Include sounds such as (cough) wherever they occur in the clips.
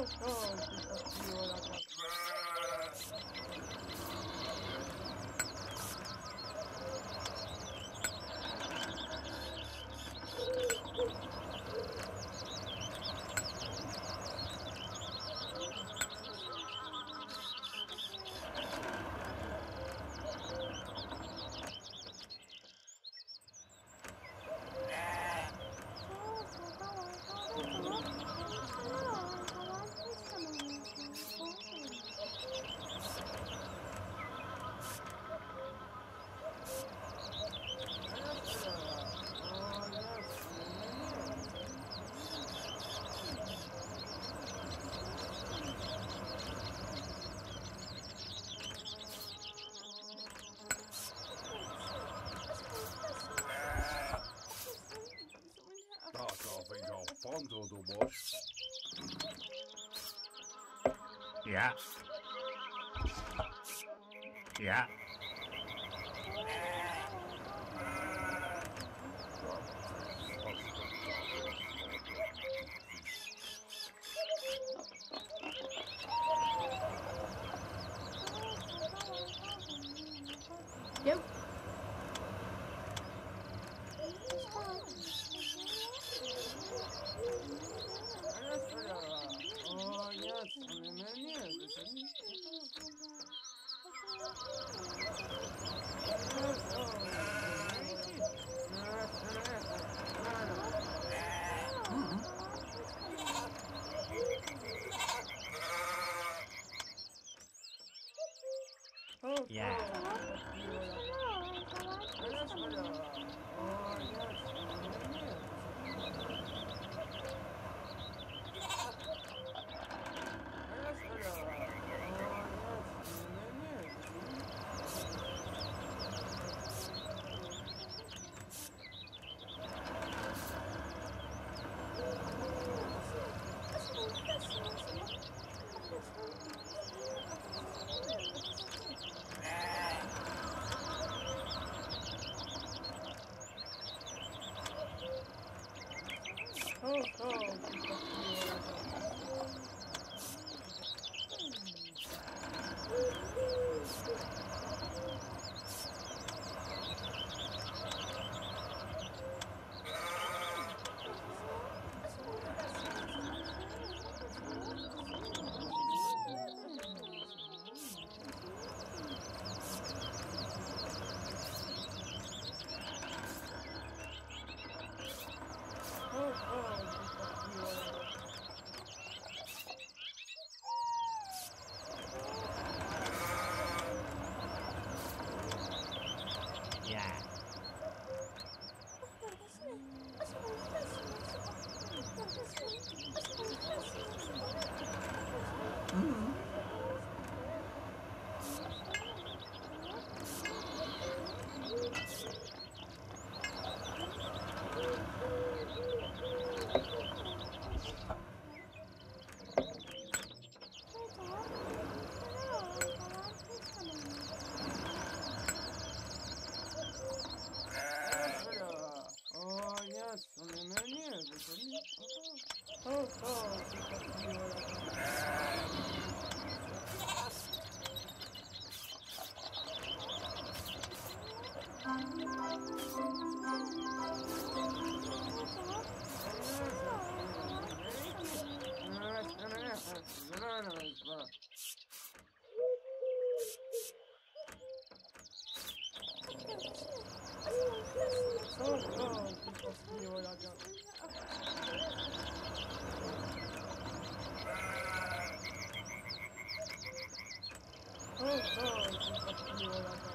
oh, oh. Kommando, du Bosch. Ja. Yeah. Oh, Oh, ja. Ja. Oh, oh,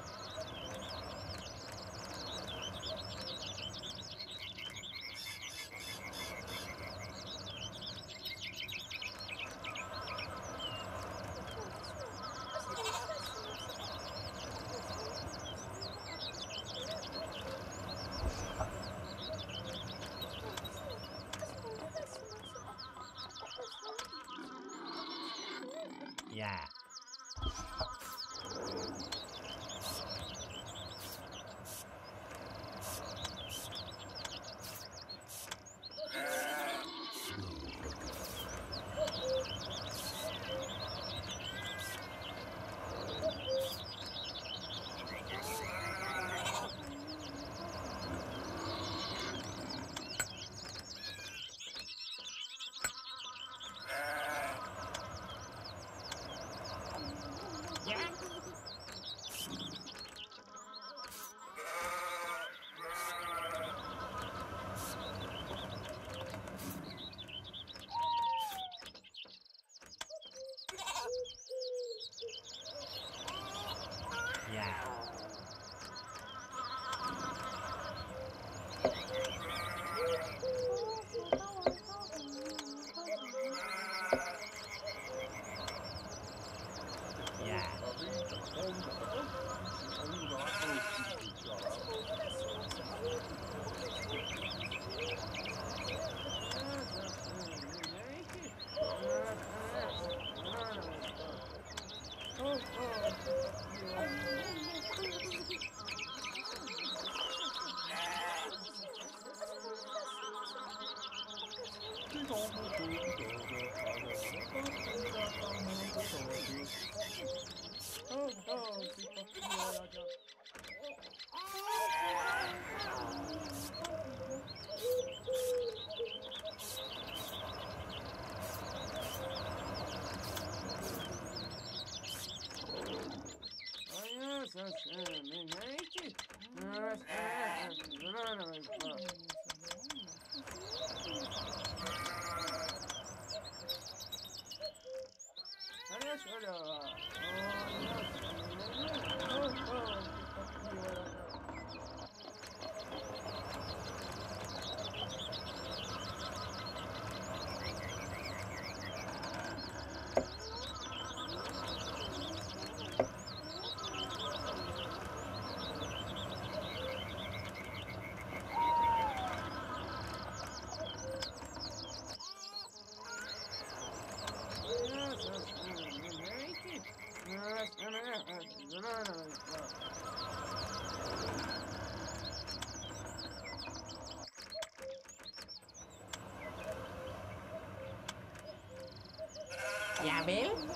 bem?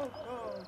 oh, oh.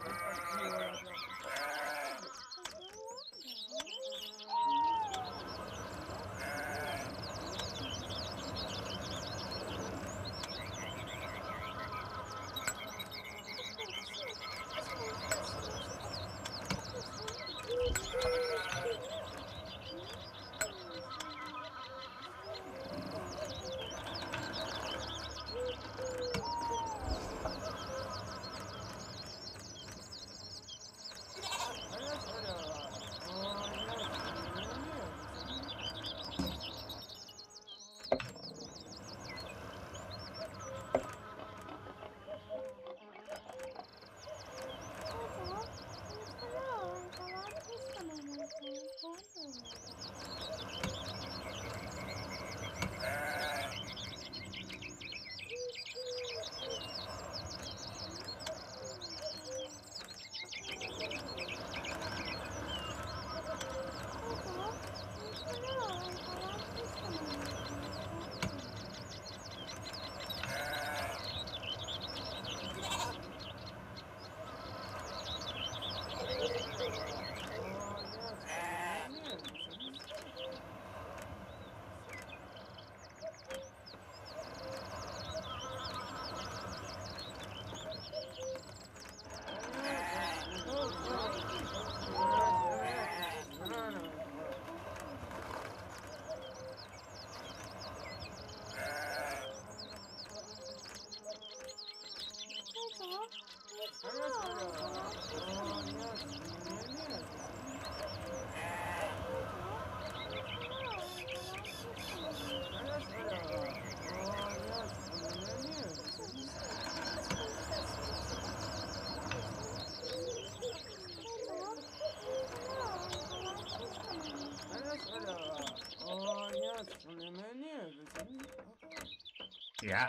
Yeah.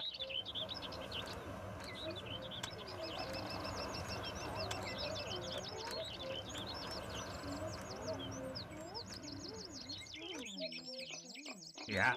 Yeah.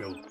Yo.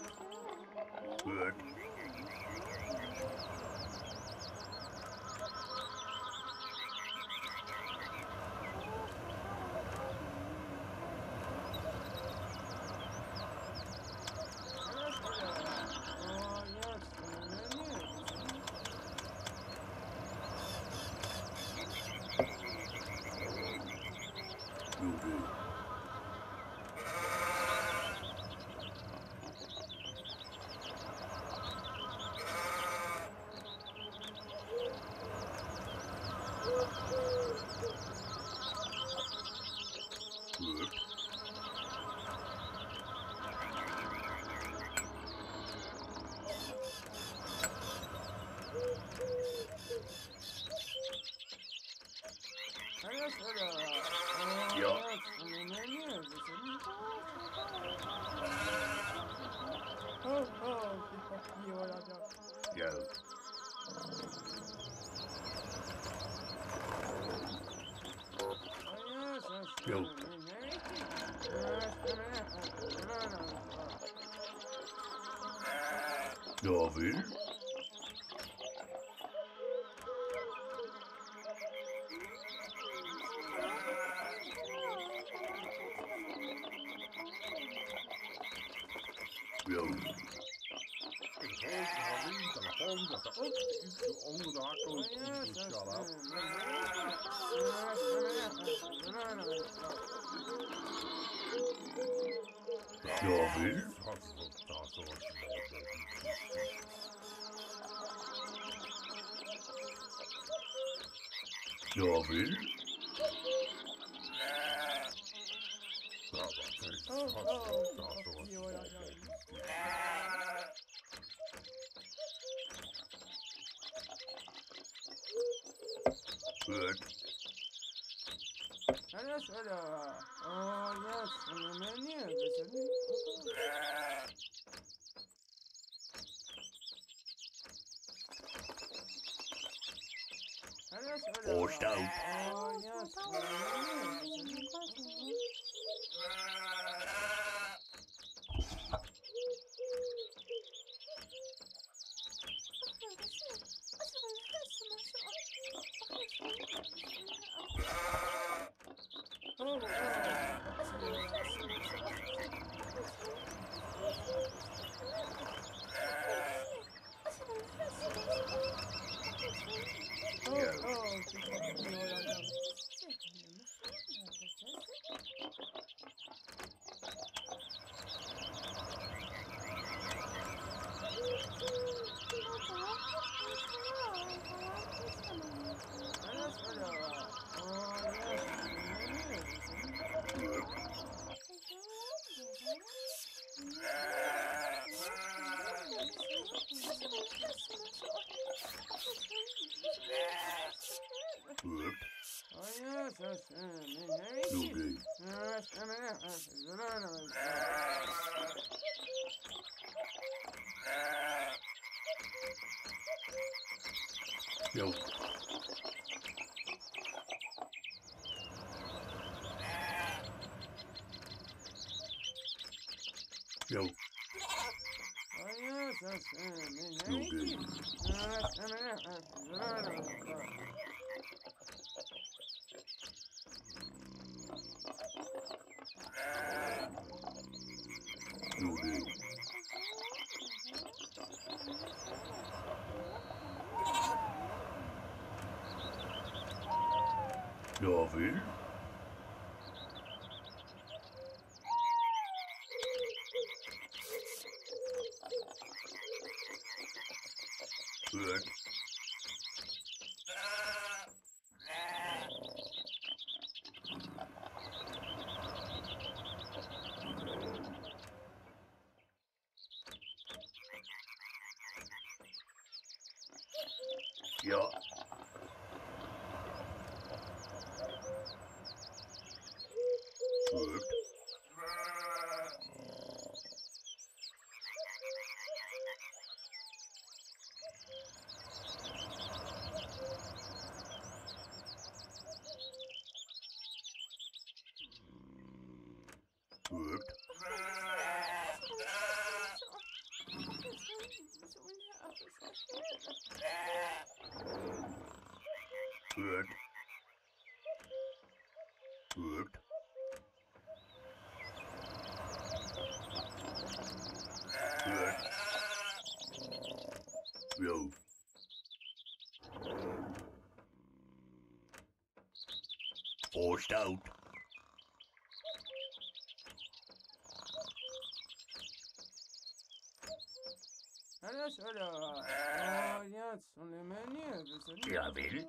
Yok. Yok. Yok. Ne yapayım? Jovem, faz voltar suas modas. Jovem. Yo. David Good. Good. Good. Yo. Forced out. Hallo, Alles, oder? Ja, jetzt. Und immer nie. Ja, will.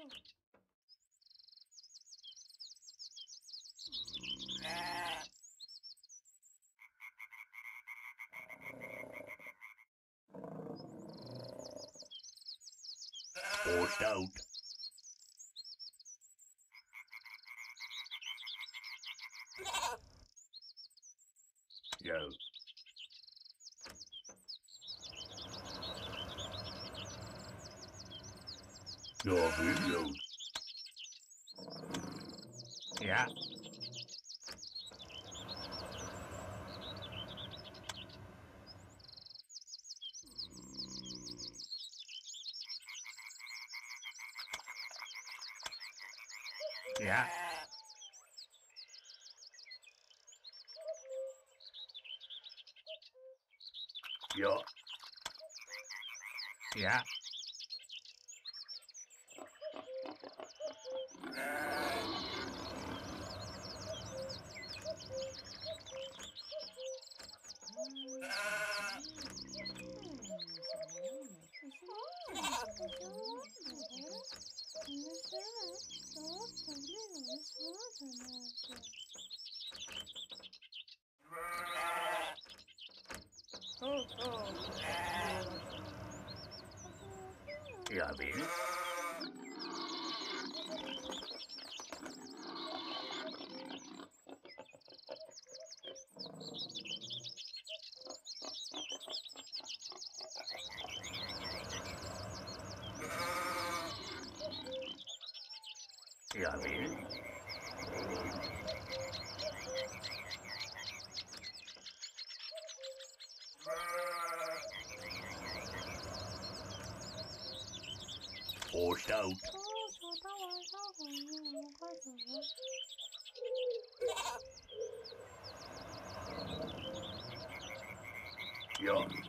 Dat soort Jag vill. Jeg. Forced out. (laughs) Ja.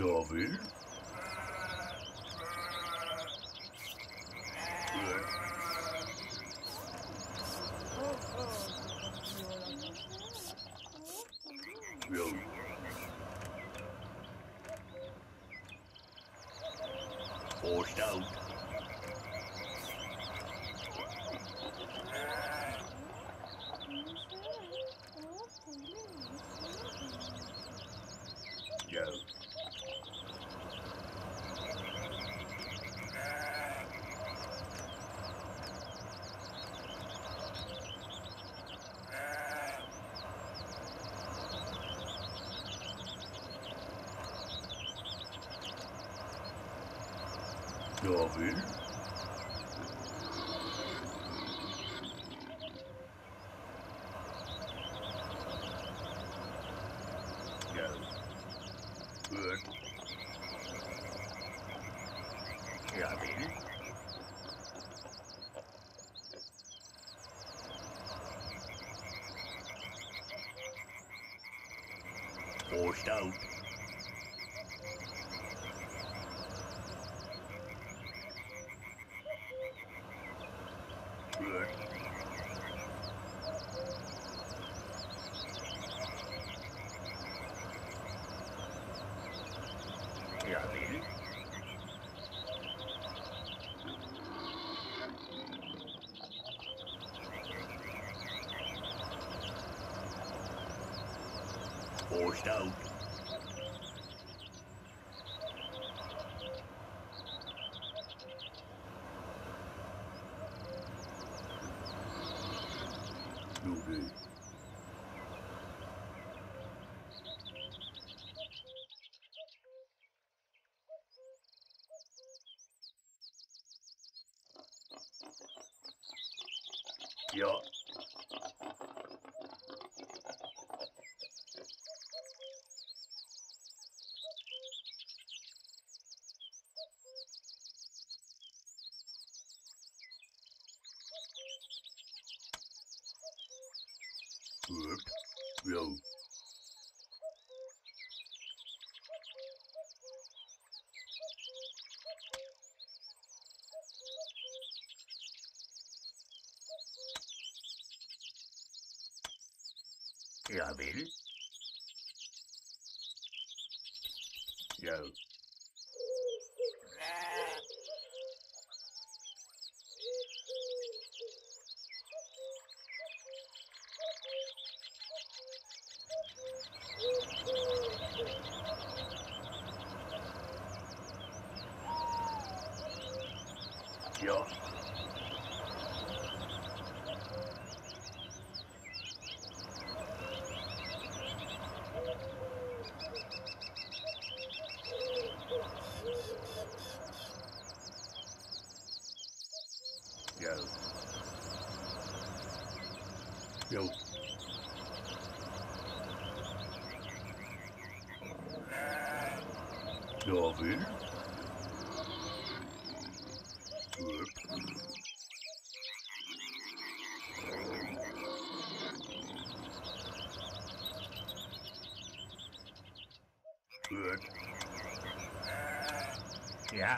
chove. Jag. Forced out. Forced out. Gjorde. Ja. Good. Ja. Jag vill. ya.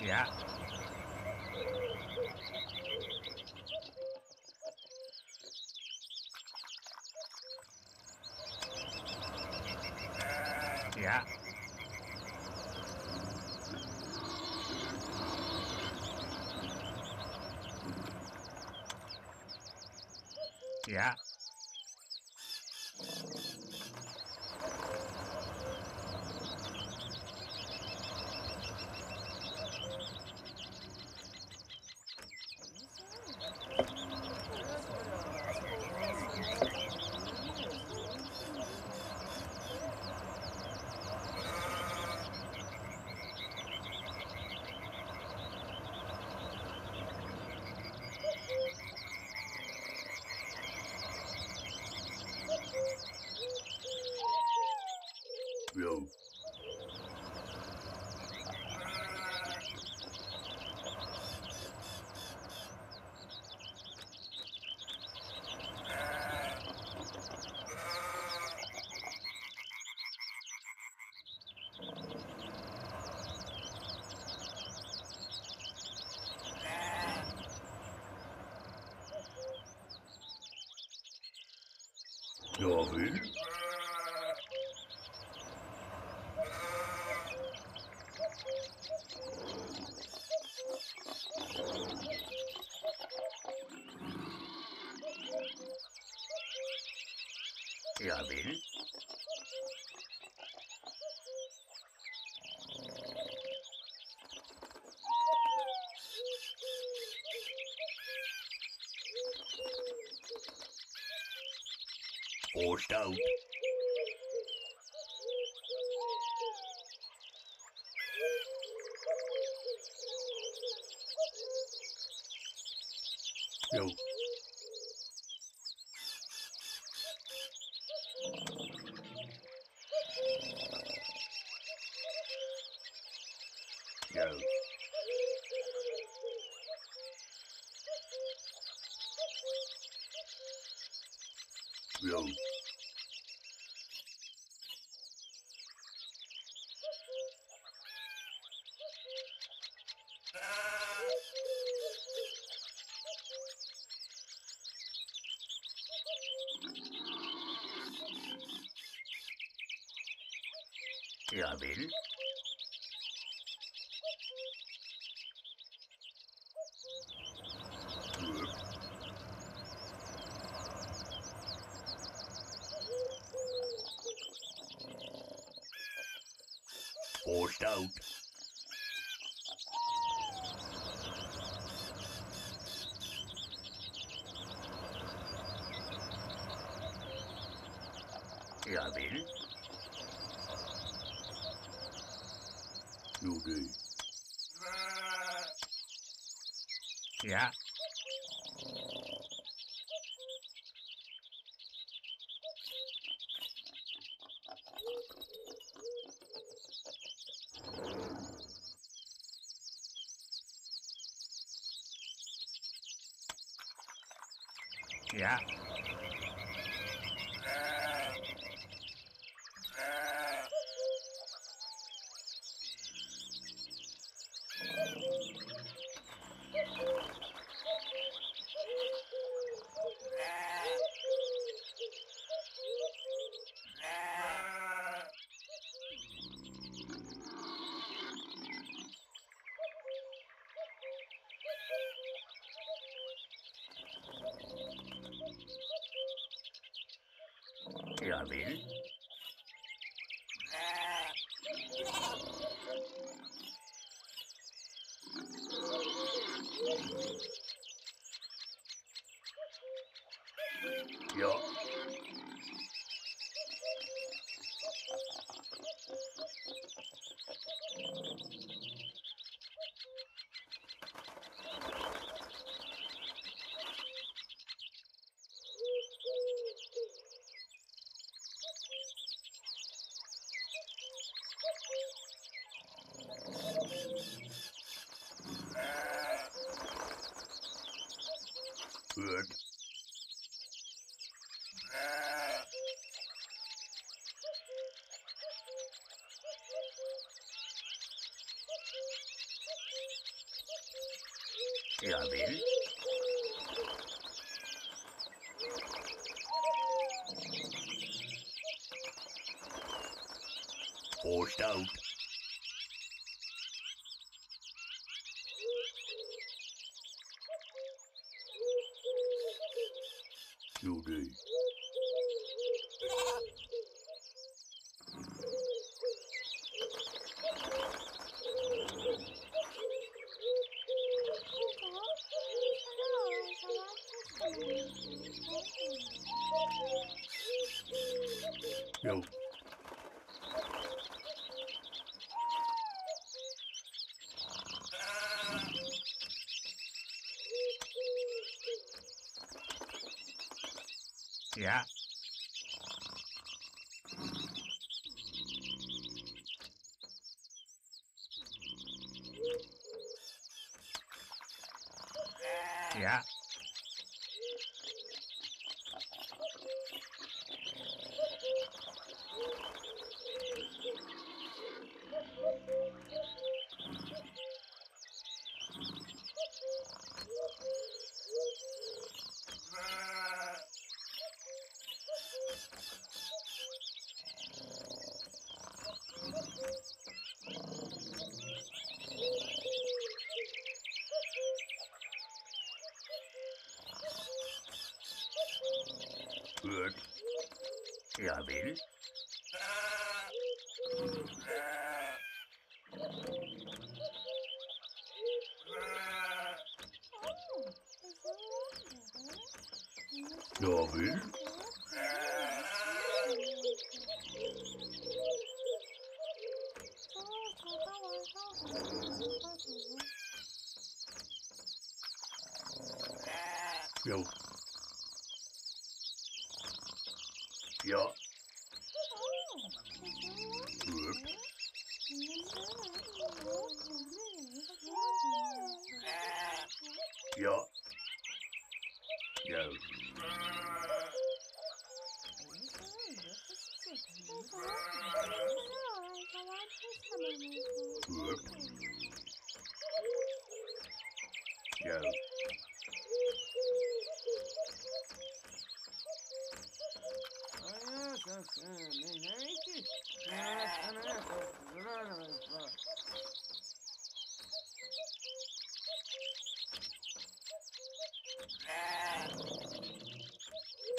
Ya. Yeah. Ja. Dorin? Ja, wen? Forced out. đi Dạ. Dạ. Ja. Yo. Yeah. Yeah. er will,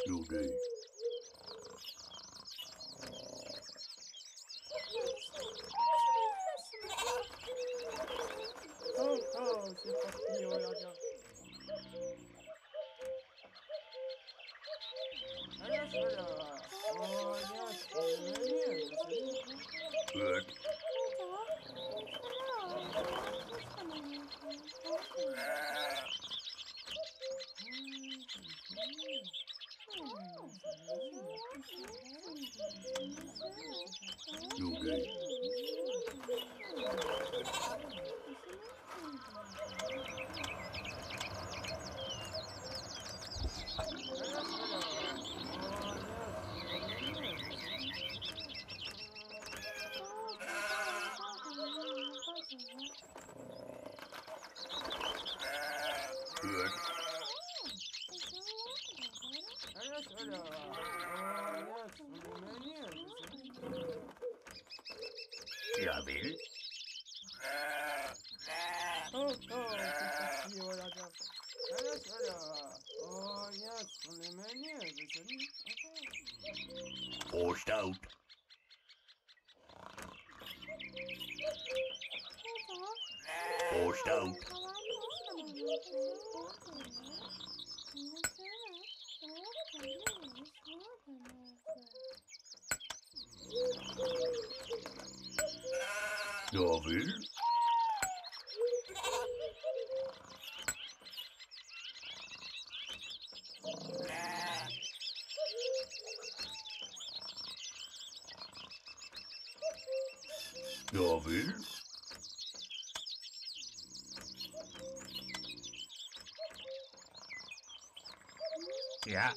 Jo, det. dạ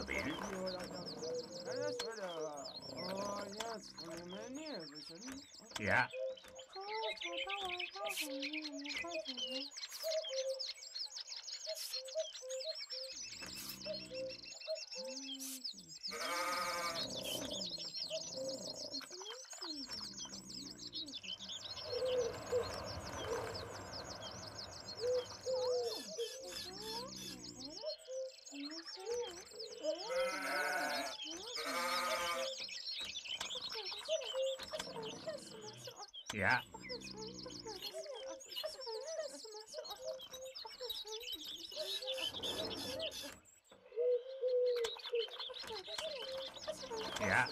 jag vill. Oh, Ja, ja, ja,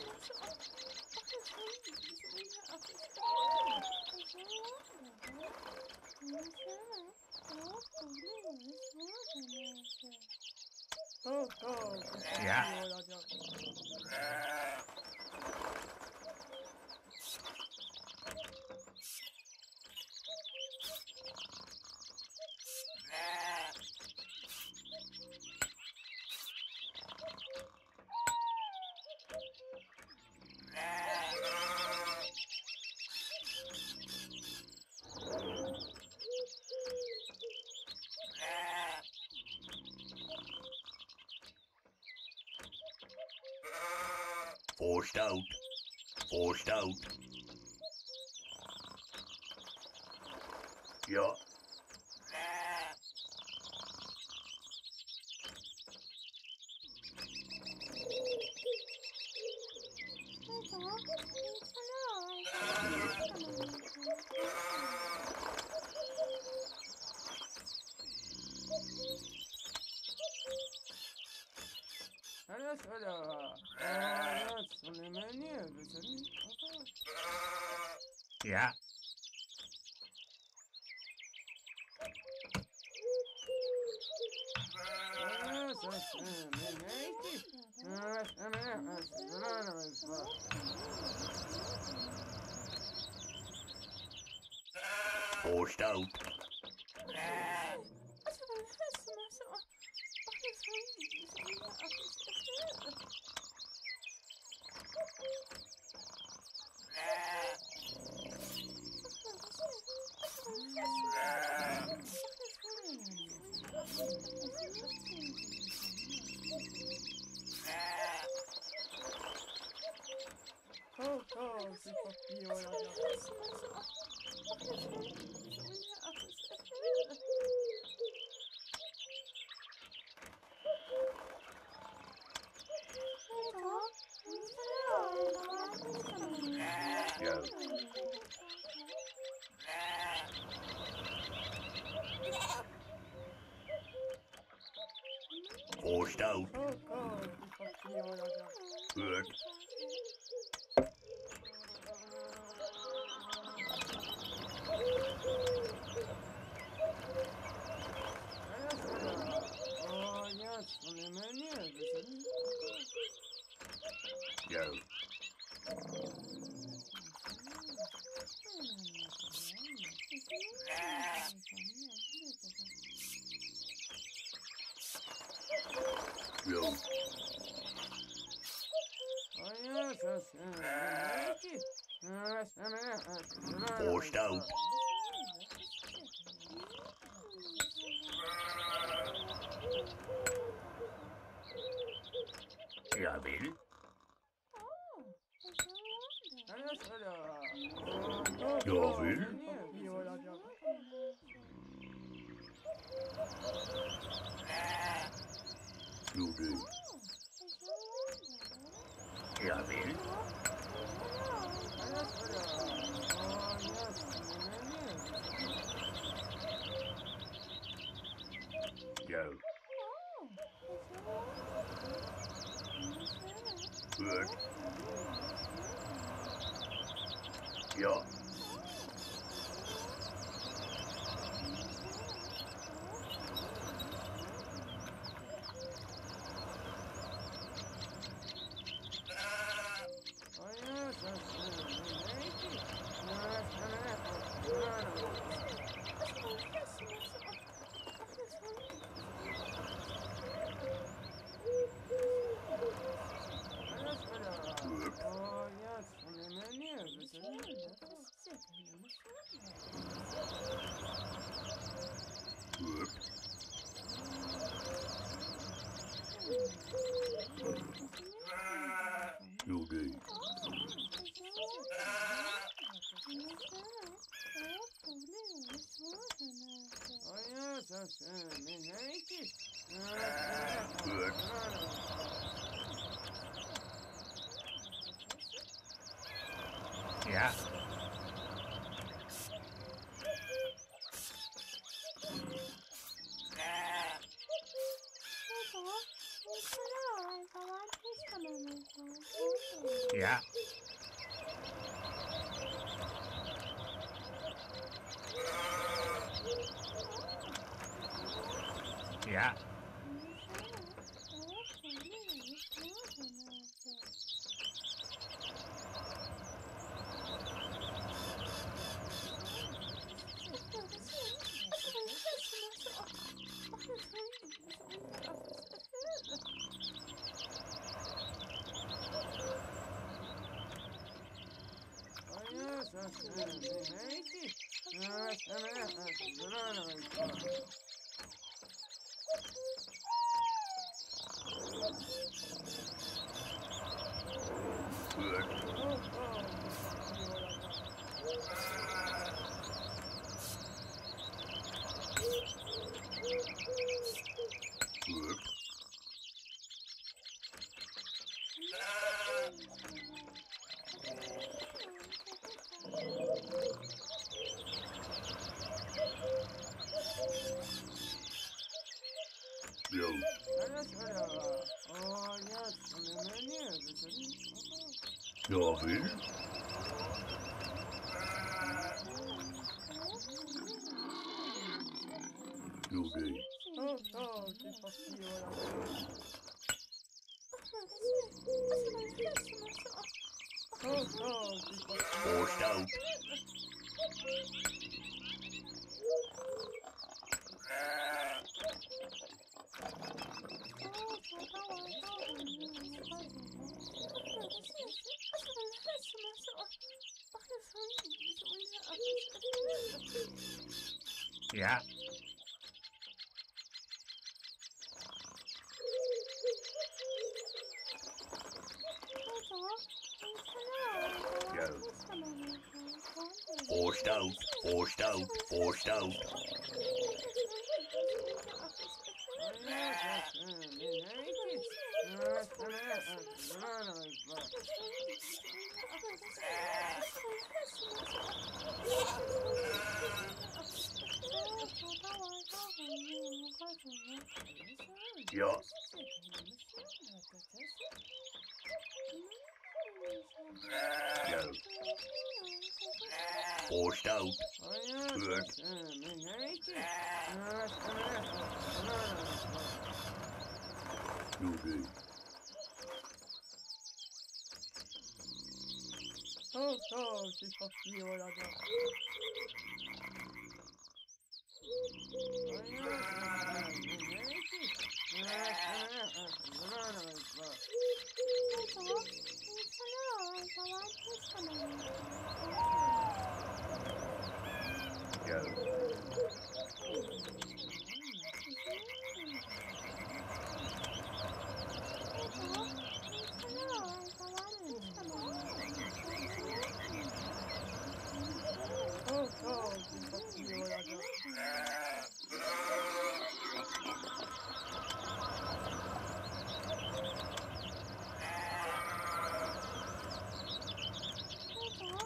Oh, oh. ja. Oh, Forced out. Forced out. Ja, almost out. Robin. Dorville Ja. Goed. வைத்து nove Washed out. Washed out. Washed out. Jo. (laughs) Washed out. Good. Jo du. Go.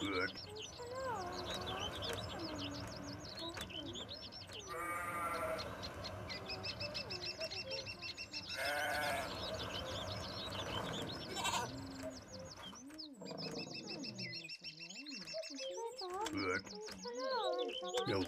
Good. Good. Ja.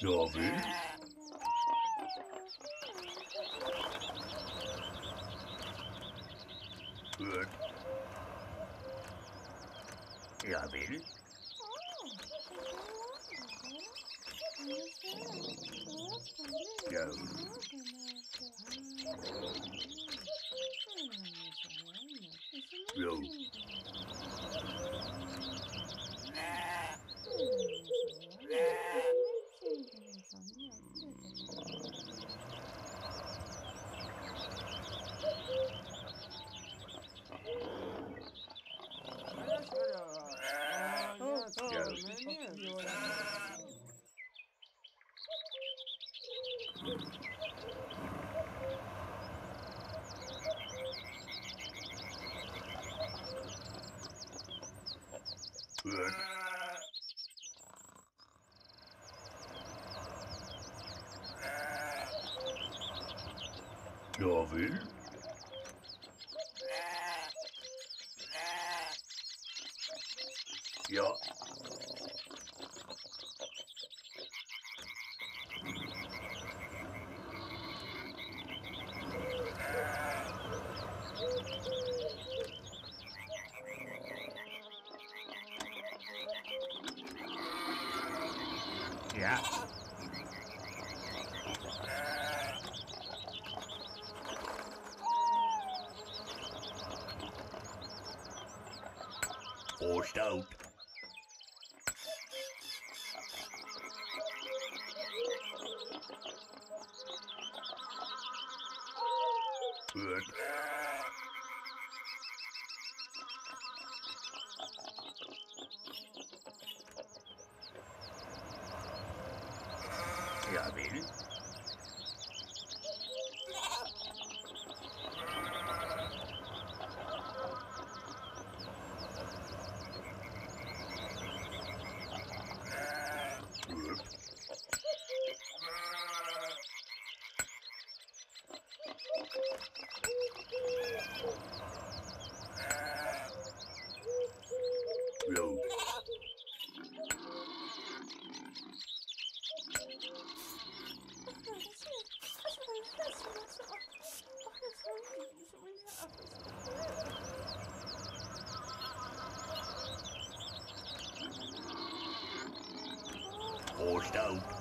Ja, will. Forced out. Good. Jawohl. Gut. Forced out.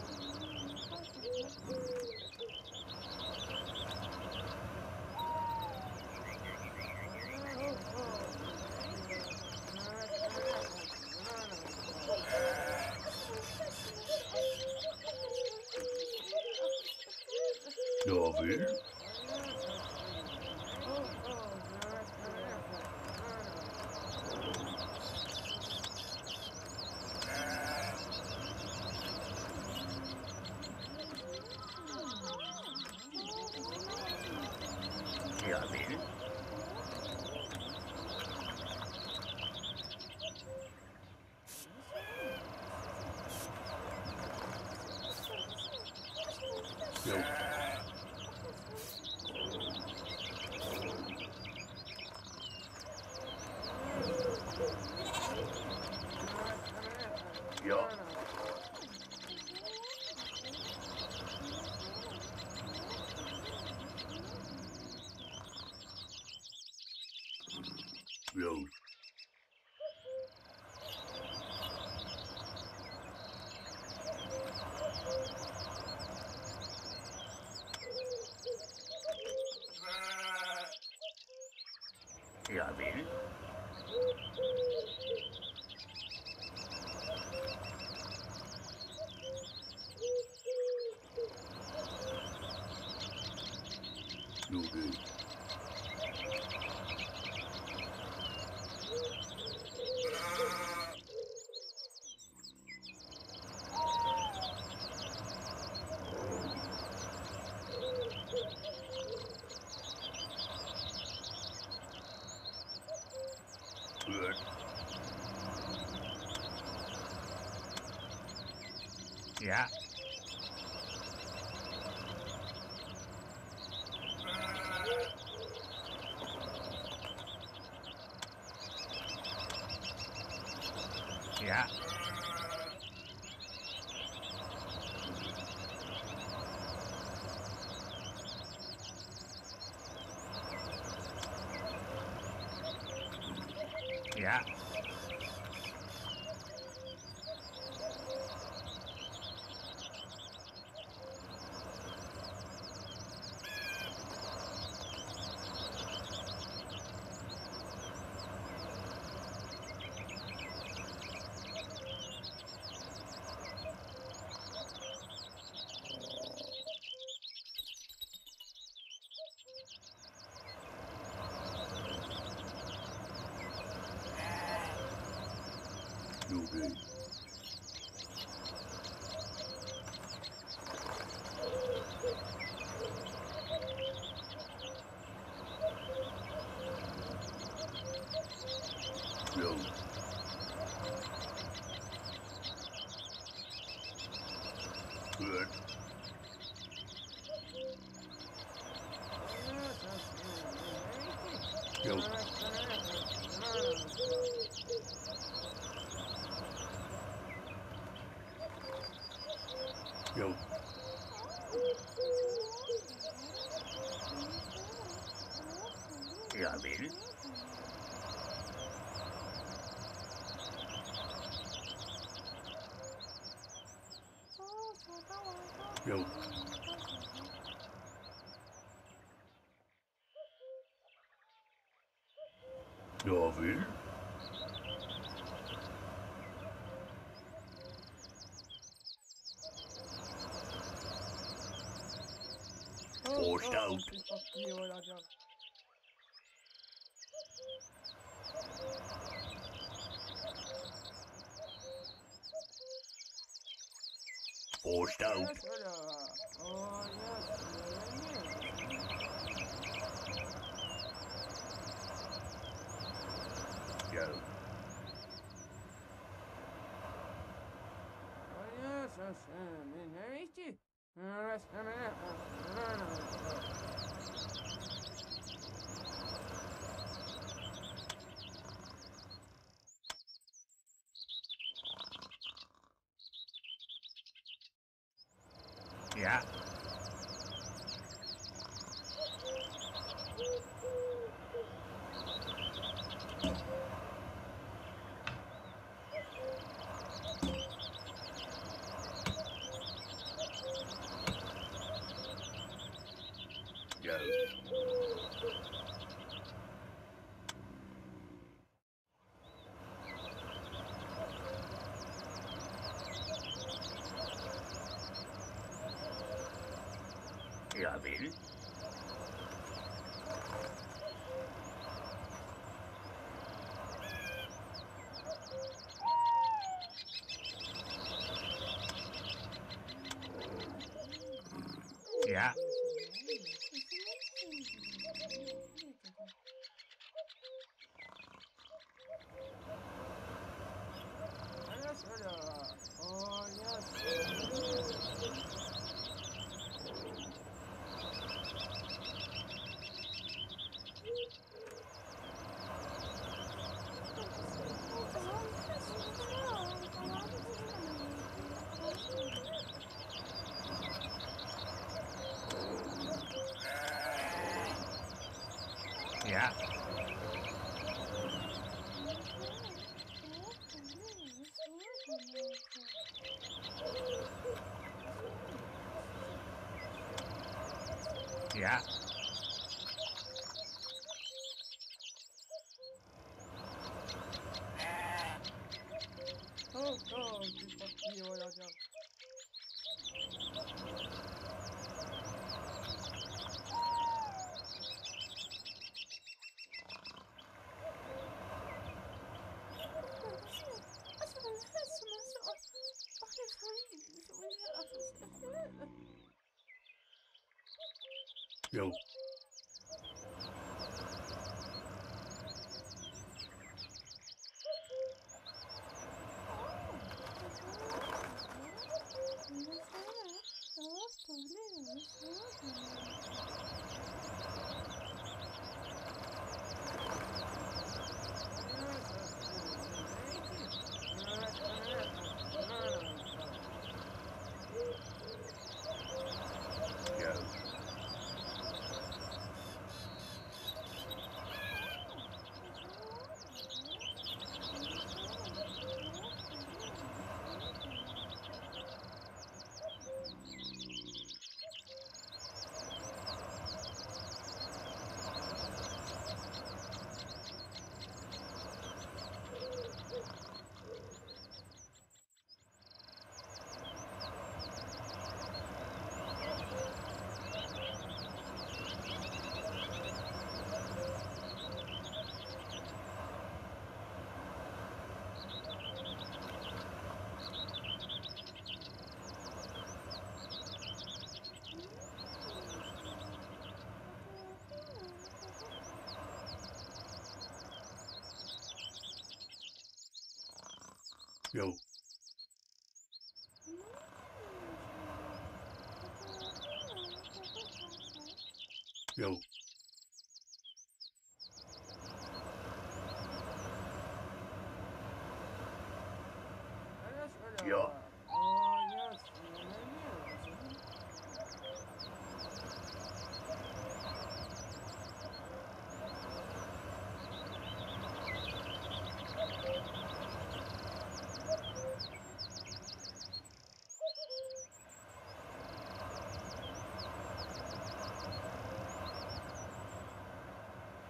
fazer. Não. Jo. Ja vel. Ja. Ja. Ja. Jo Jo. Ja. Forced out. Forced out. Jo. Ja. Jo. Ja. Eu Jo. Jo. Ja.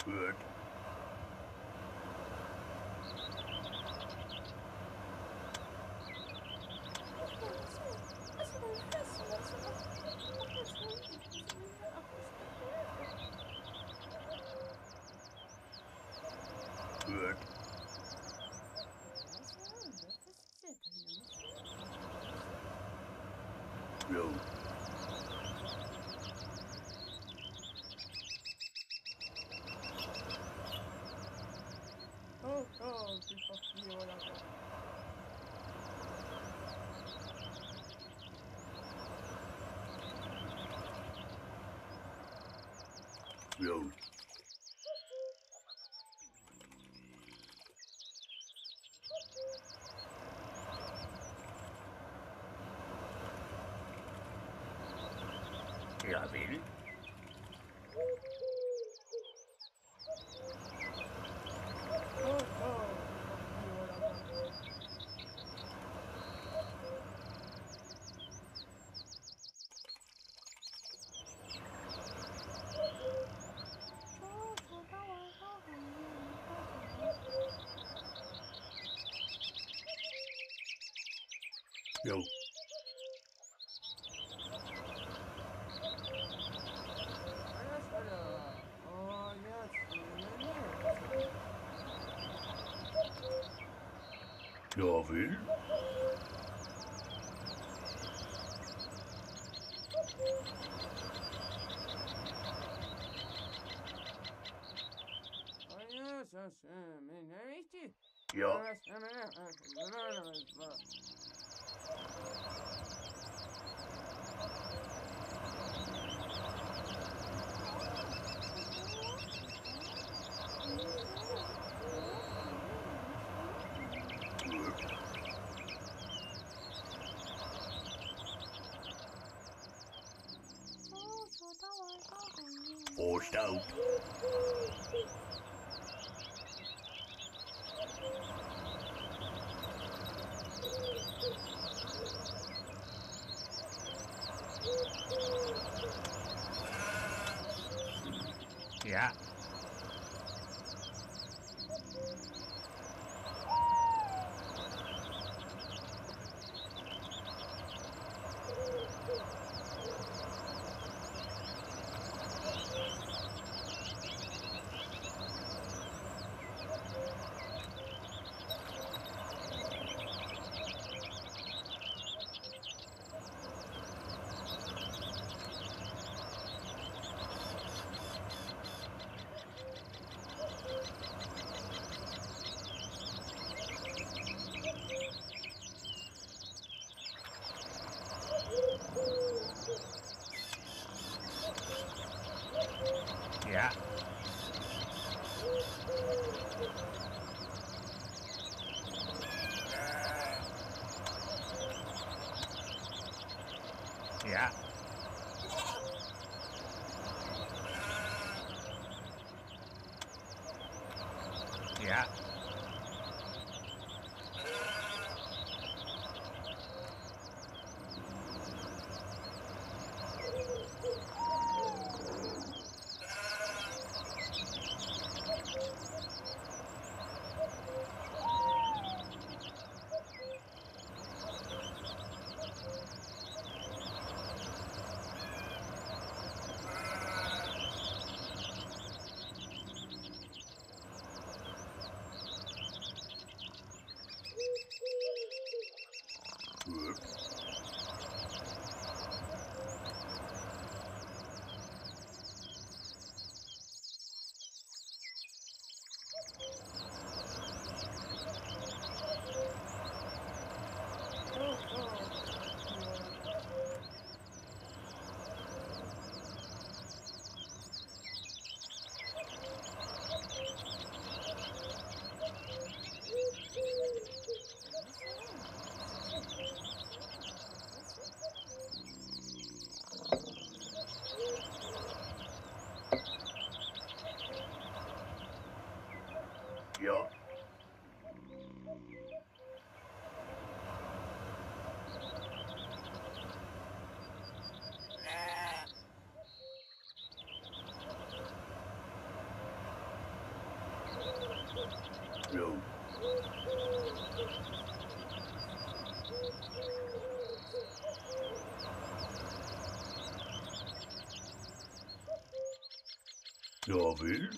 Gut. melhor dele. Go. Chlorvül? Ja. sklaven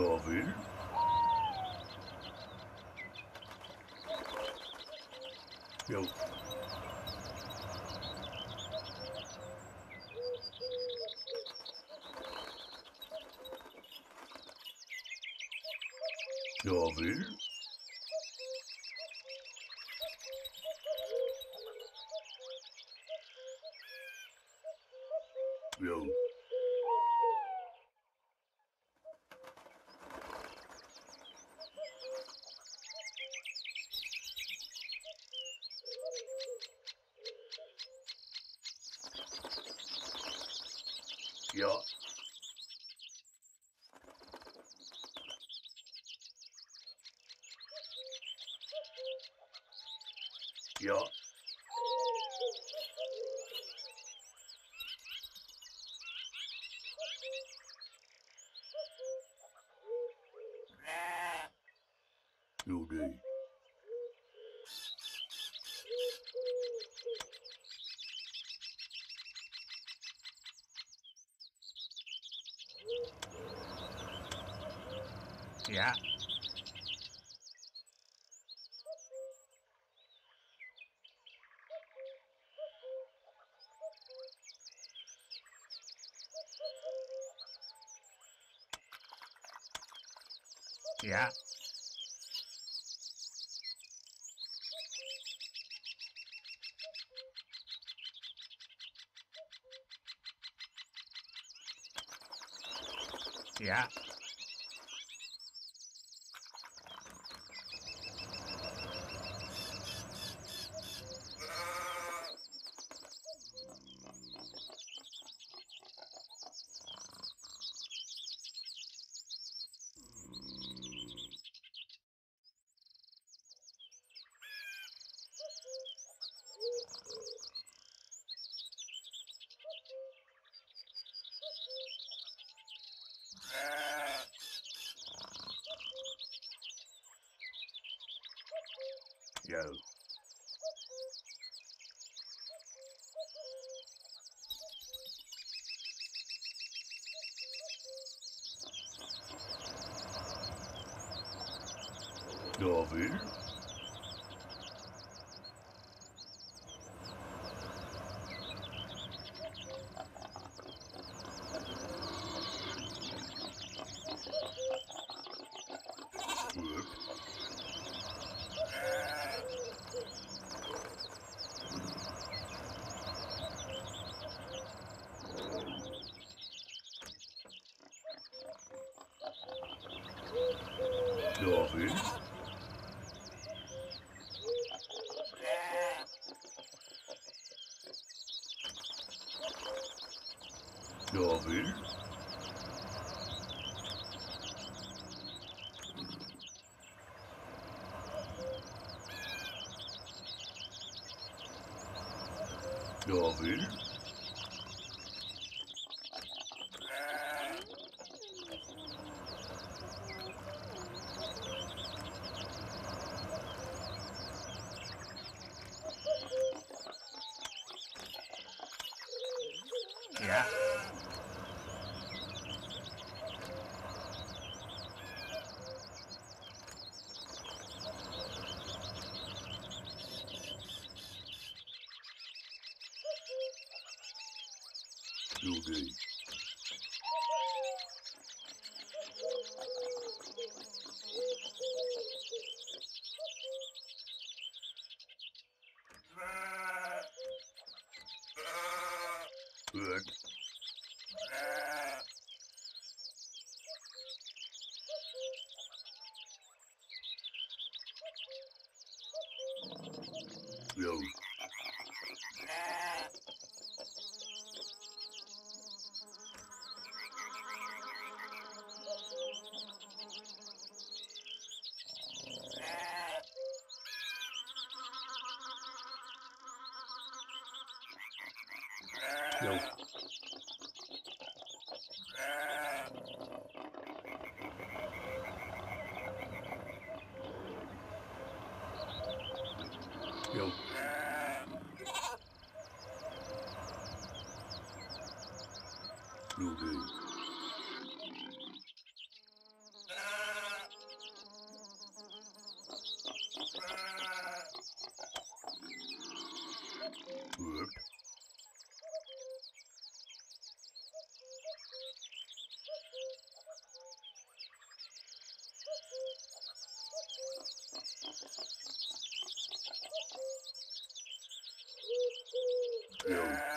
jovens. Eu. ouvir? Ja. Ja. Doris? Doris? Jo, Eu... Não. Não veio. Jo.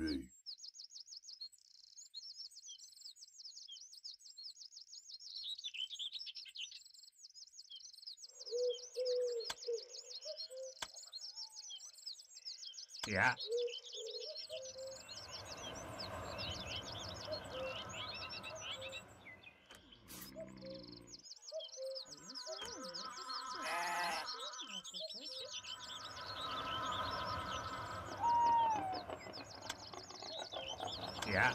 Jo, det. Ja.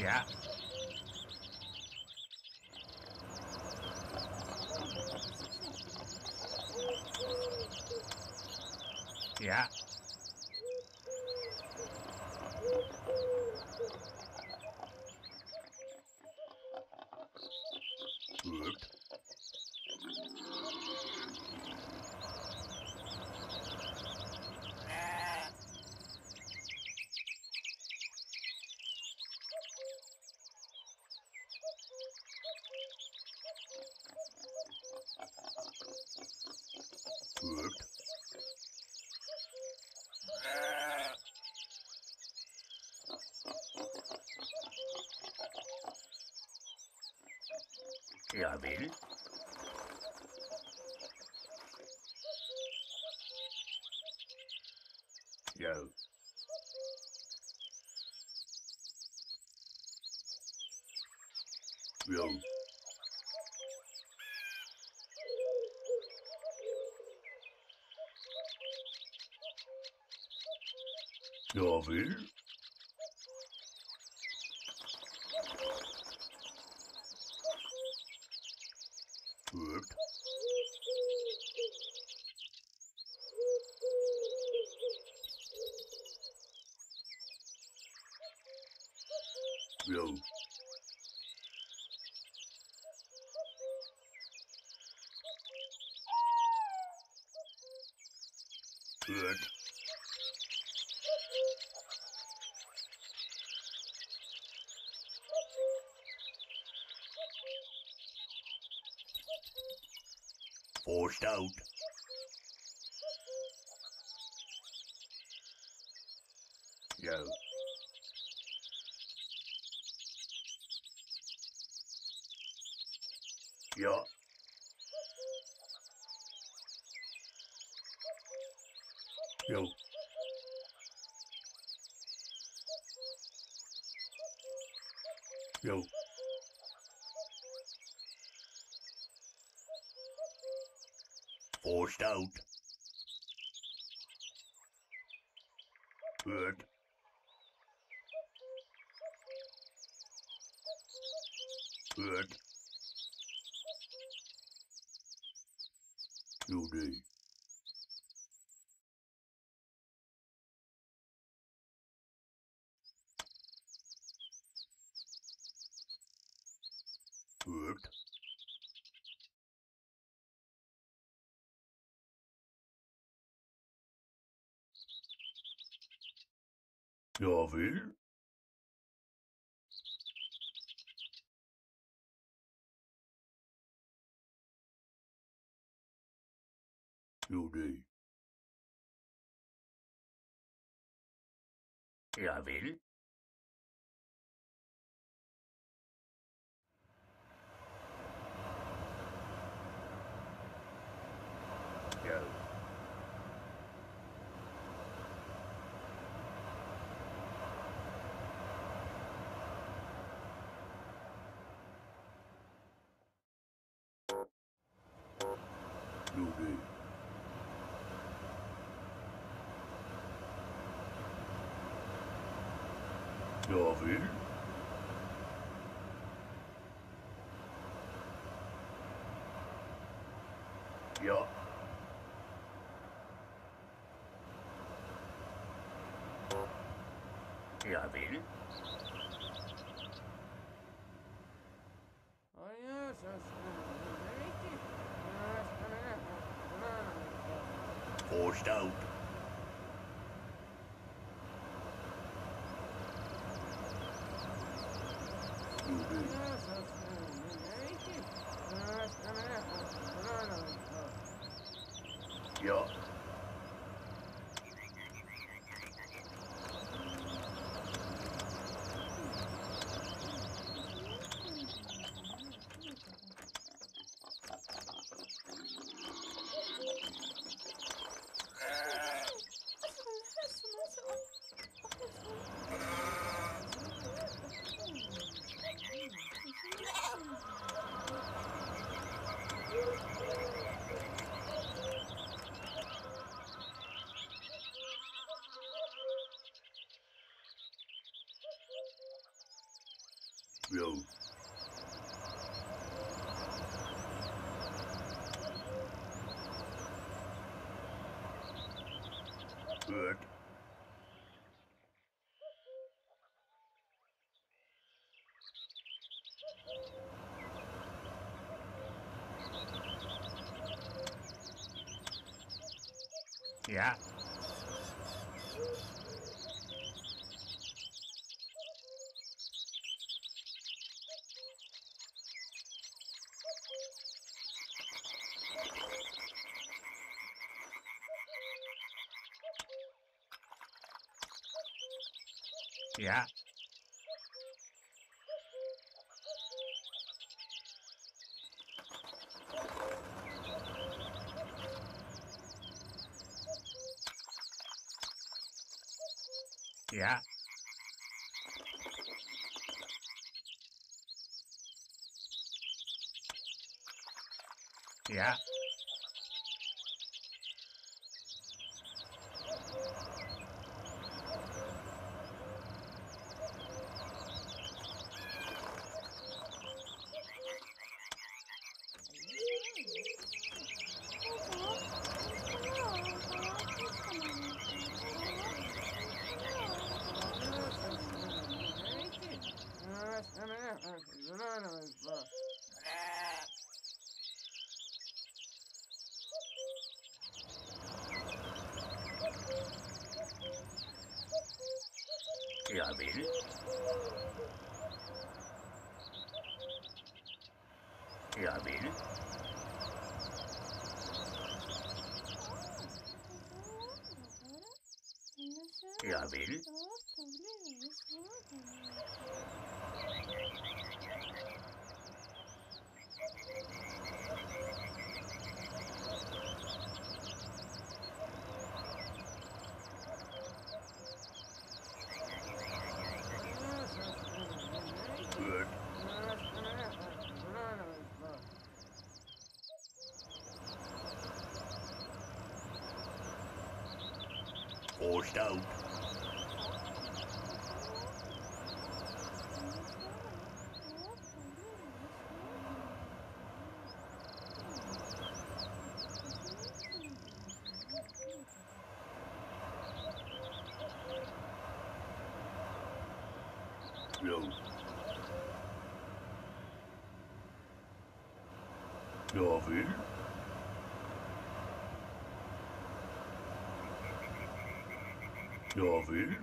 Ja. will? Yo. Yo. Yo will? Forstad. Jo. Forstad. out. Jo, det. Gut. Ja, vel. Jo, Flori? Ja. Ja, will. Oh ja, das ist richtig. Prost auf. Yo. Good. Ja. Ja. ya beni. Ya beni. Ya beni. Forced out. Jovem.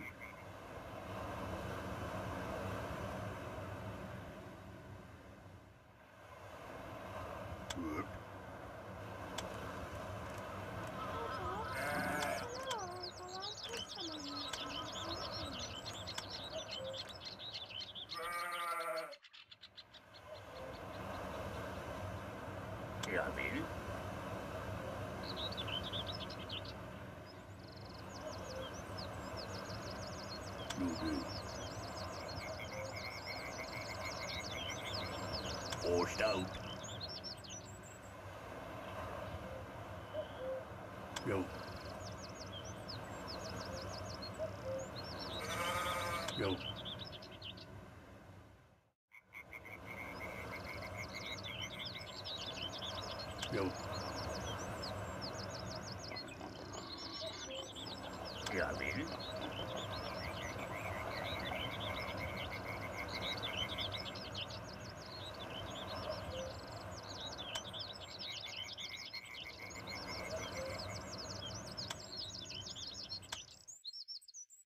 Forced out. Yo. Yo. Yo.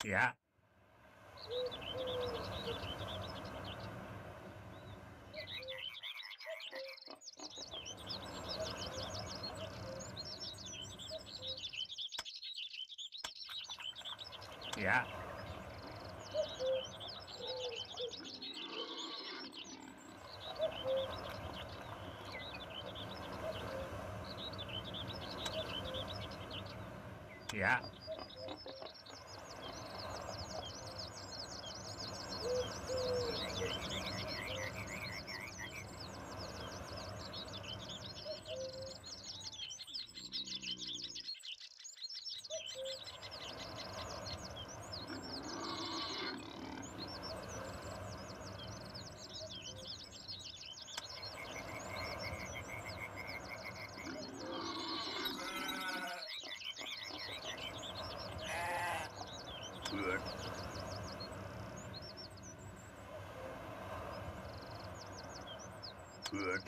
Ja. Ja. Ja. Good.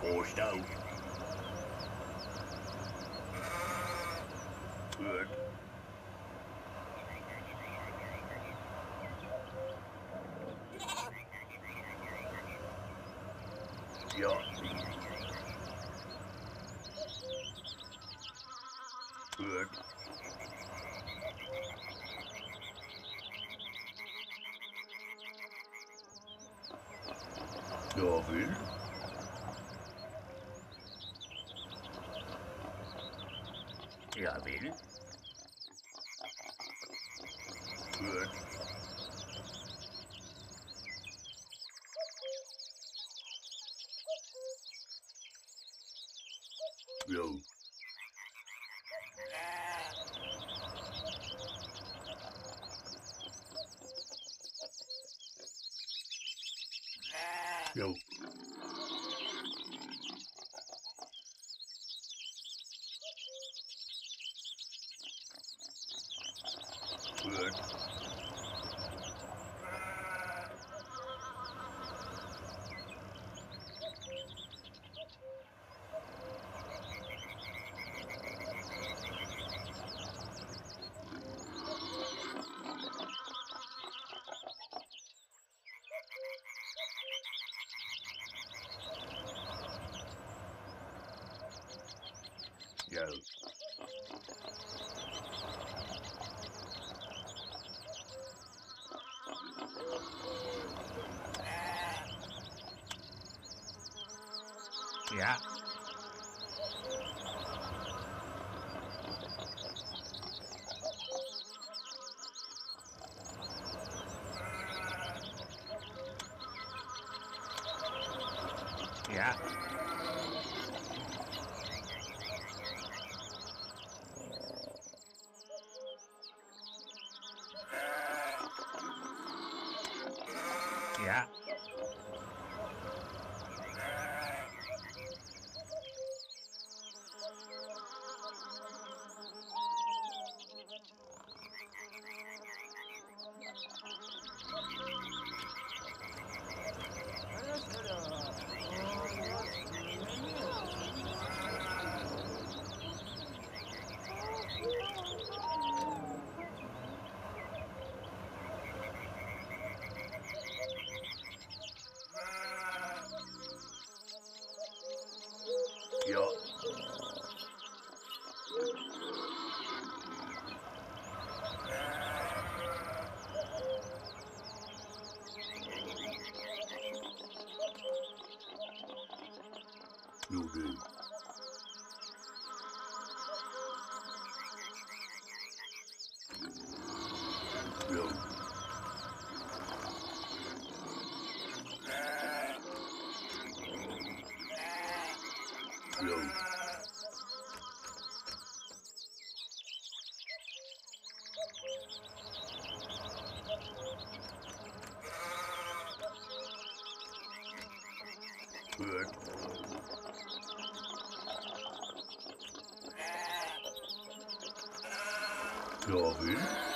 Forced out. Good. Ja. Good. Ja, will. Good. Yo. Ja. Building. Flori?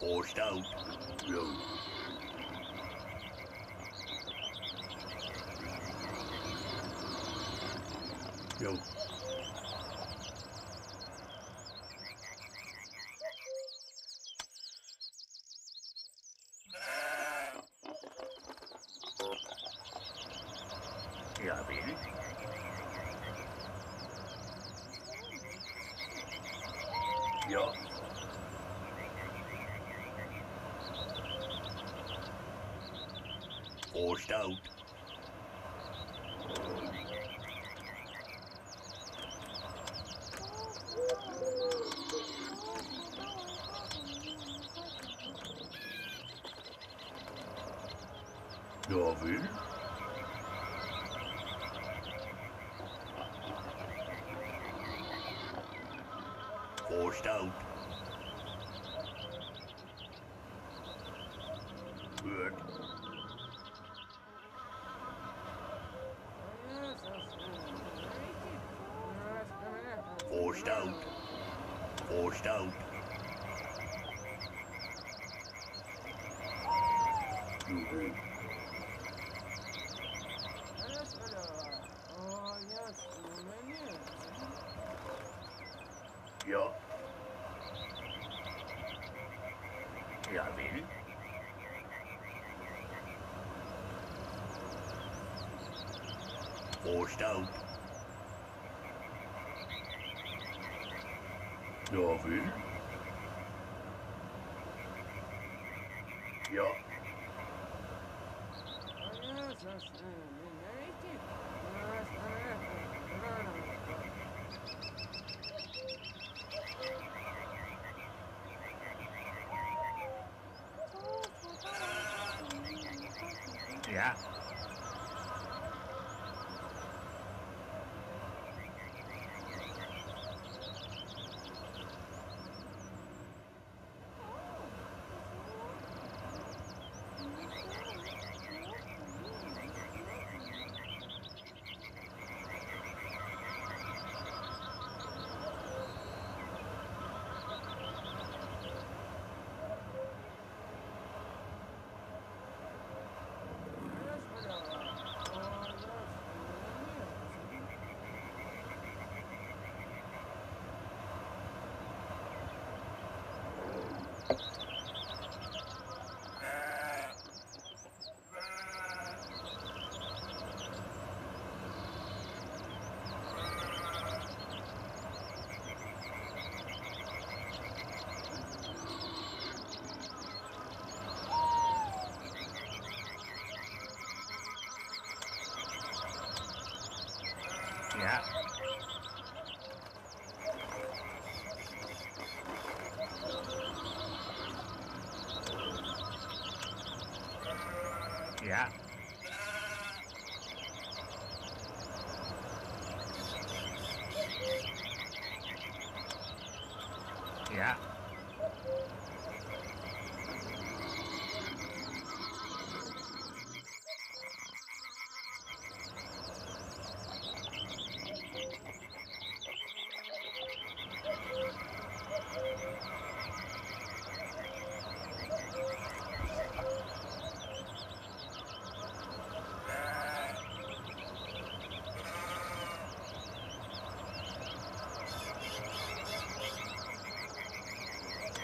Forced out. Go. Go. Ja vel. Ja. Forced out. Forced out. Forced out. Forced out. Mm-hmm. Vel. Forced out. Yeah. Ja. Ja. Ja. Ja. Ja.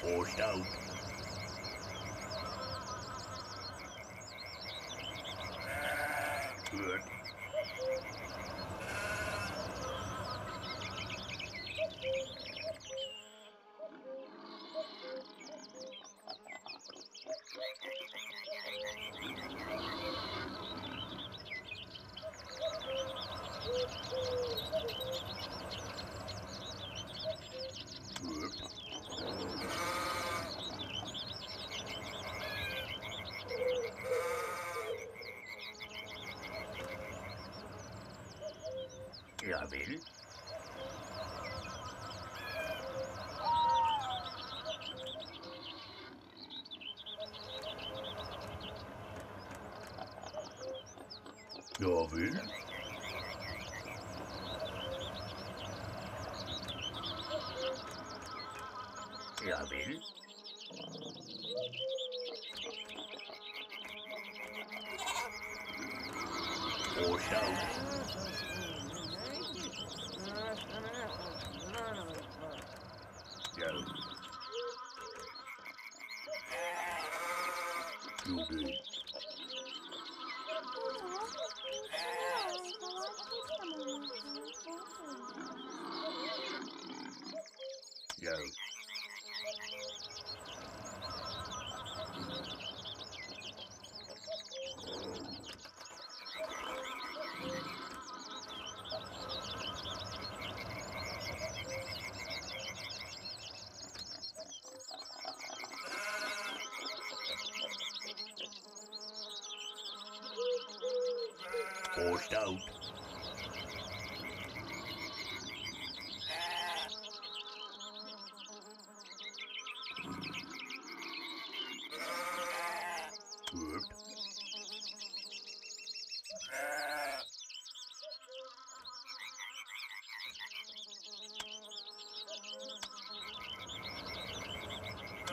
Forced out. er will? Ja, will. Too big. Go. Forced out.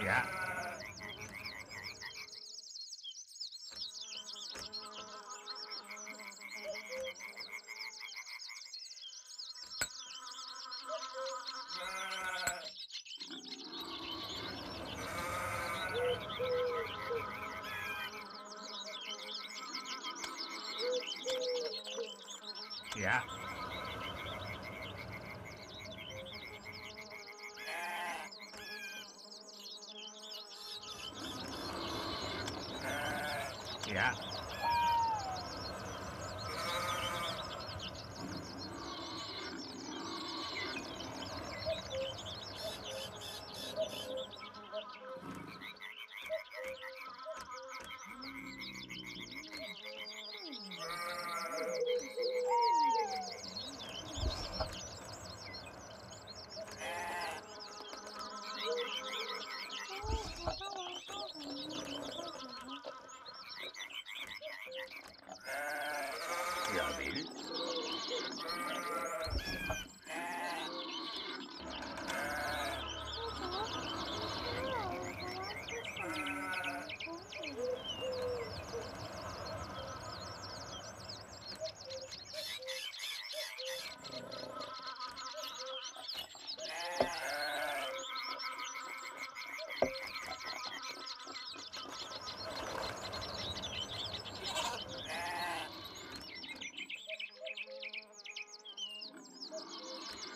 Ja.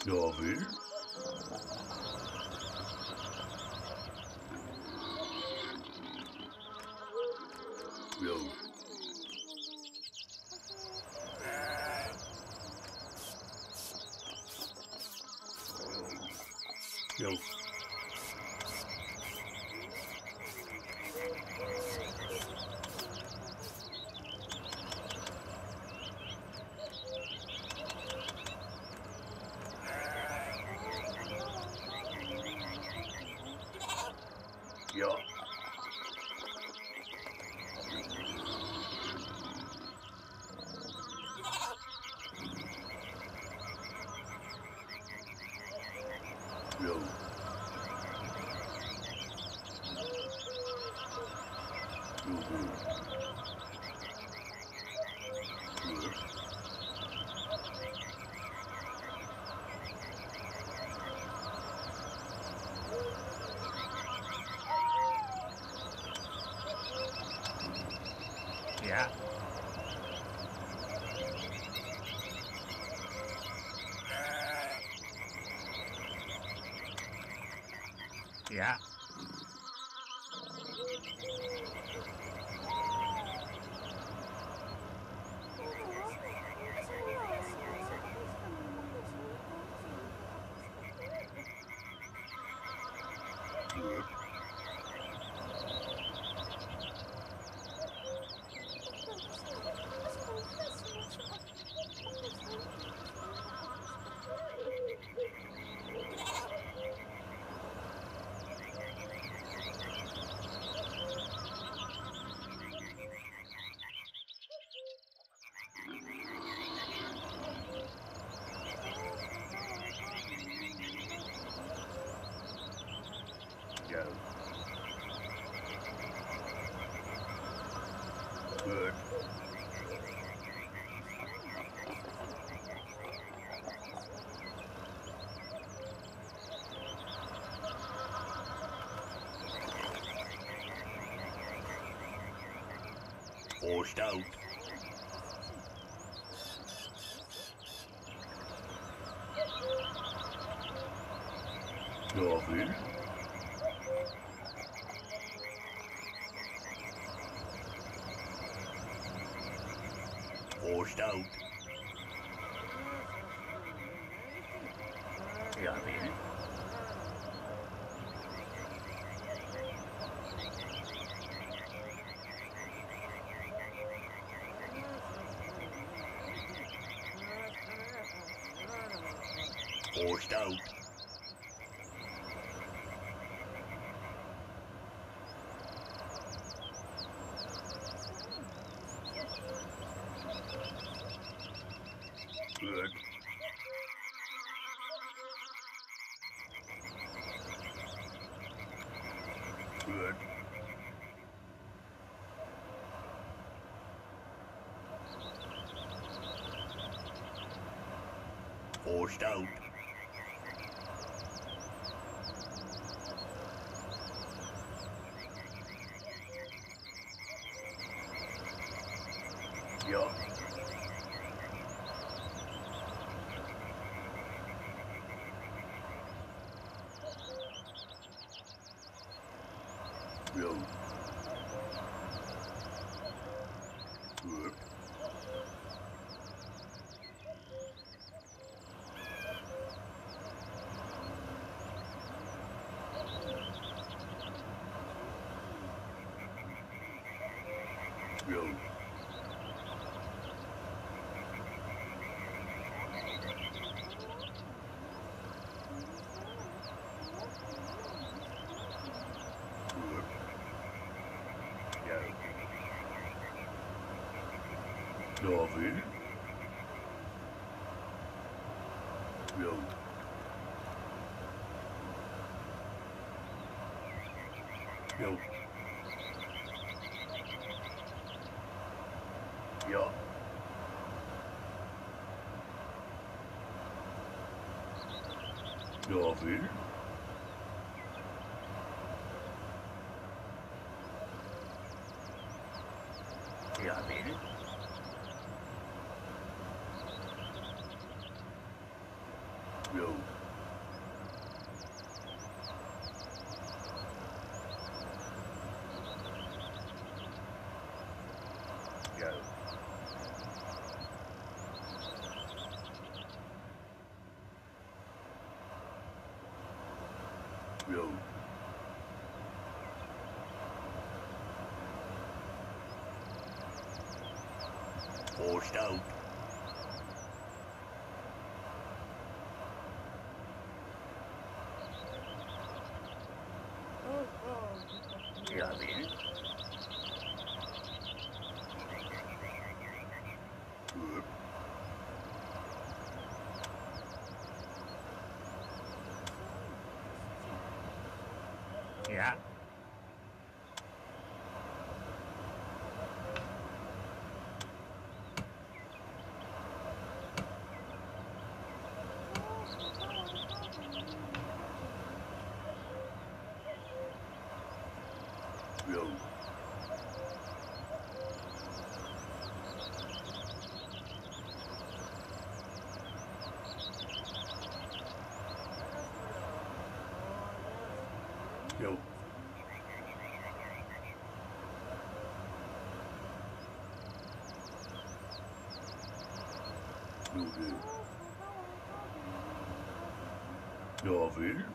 Ja, will. Go. Good. Forced out. Nothing. Forced out. Jawohl. Forced out. Good. Good. Forced out. jovem. Young. Young. Jovem. Jovem. Ja. Ja. Forced out. Jawohl. Good. Ja. meu. Meu velho. Meu velho.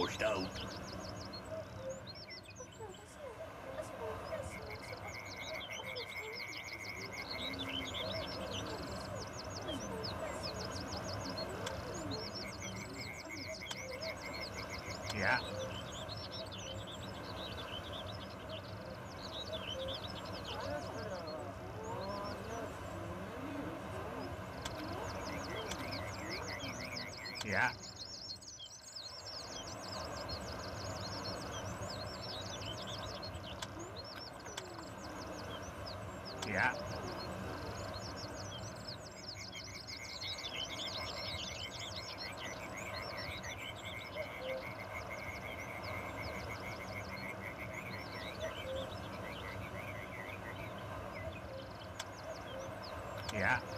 washed out. Yeah. Yeah. Ja. Ja.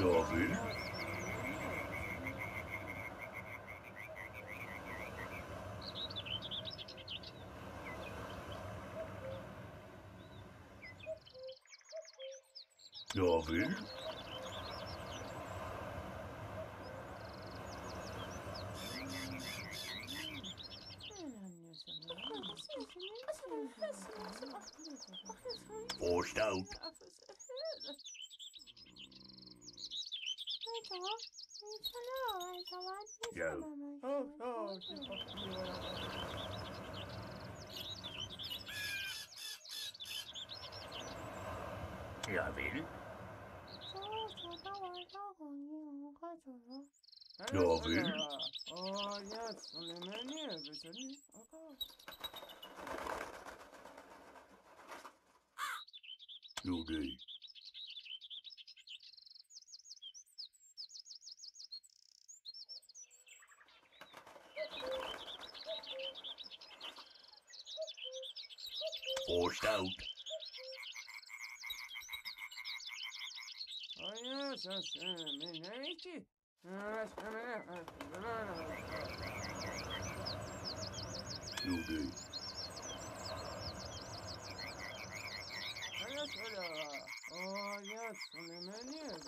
Charlie? Charlie? Jawohl. So, so dauert auch und die Uhr, so. Jawohl. Forced out. Åh, yes, yes, men nej, inte. Jo, det. Åh, yes, hon är med ner,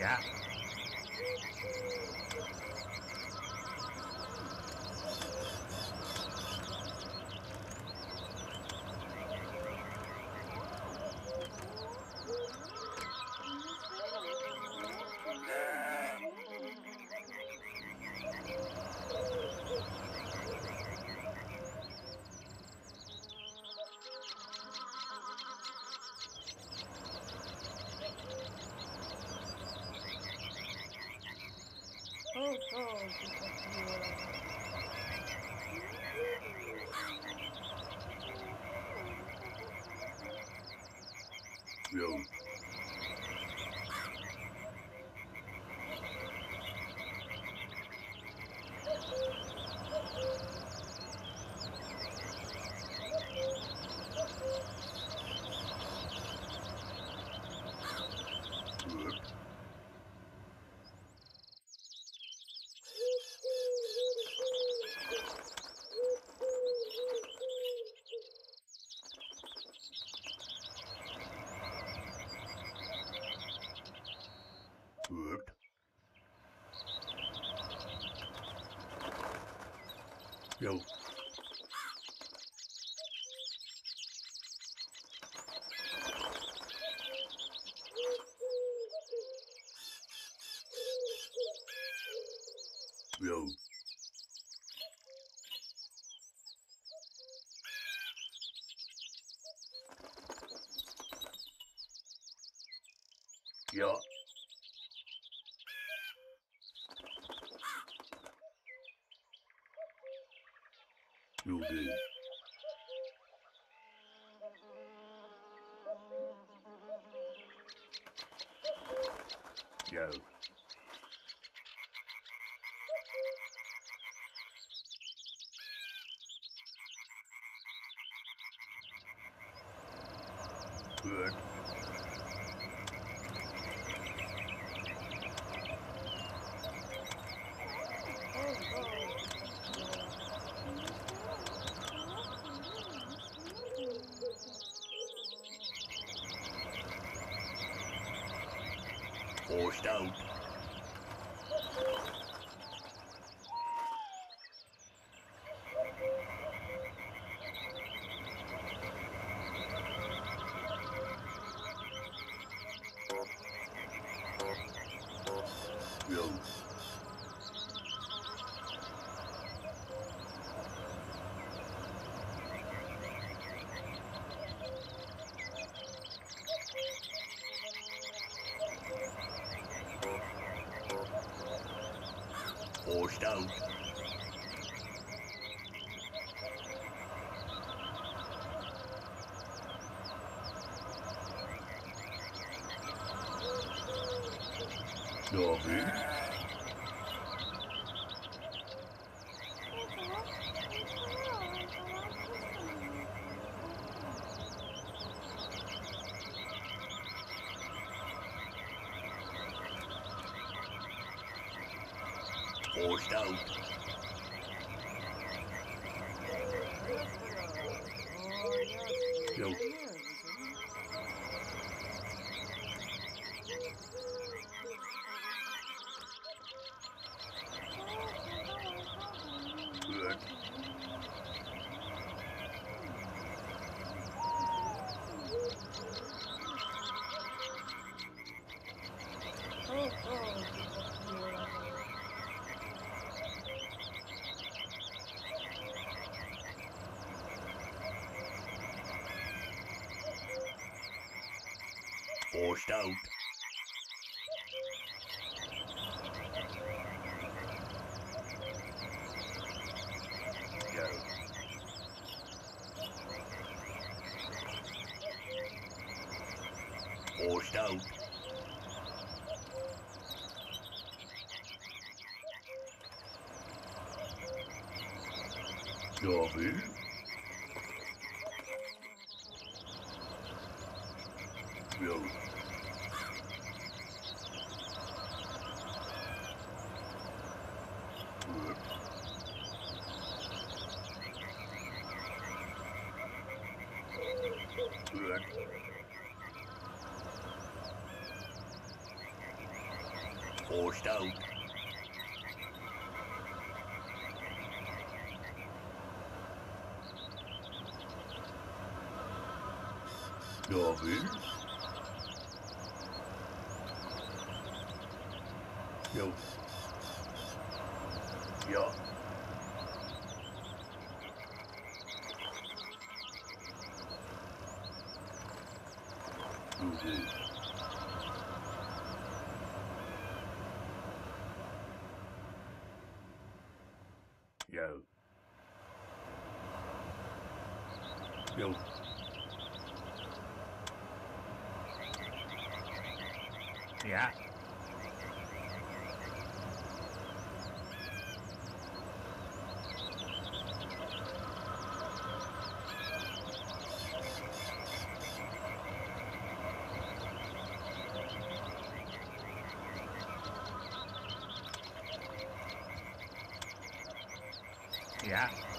ya. todo su. go. Go. Forced out. Yo. Forced out. David. Forced out. Yo. Good. Forced out. Yo. Forced out. David. Yo. Good. Good. Forced out. David. Yo. Ja. Gjorde. Yo. Yo. Ja. Ja.